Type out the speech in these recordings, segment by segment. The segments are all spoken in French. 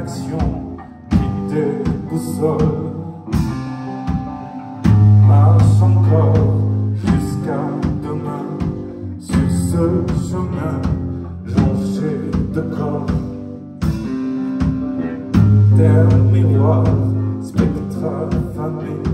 direction qui déboussole. Marche encore jusqu'à demain sur ce chemin jonché de corps. Terre miroir, spectre affamé.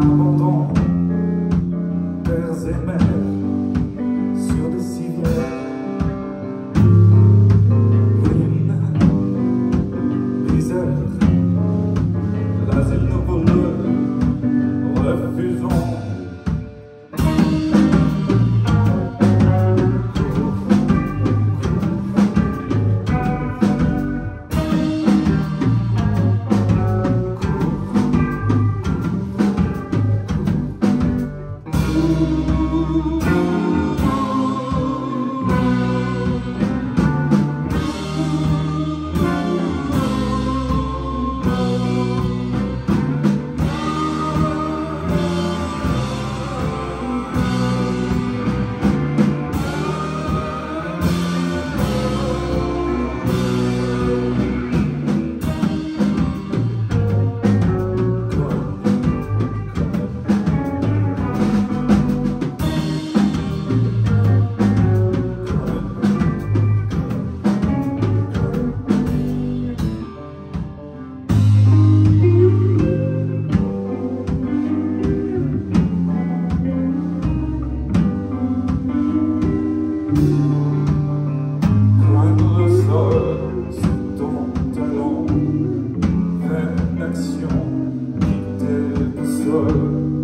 abandon, pères et mères sur des civières, ruines, misère, l'asile. Senhor.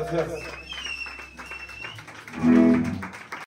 Obrigado, Zé.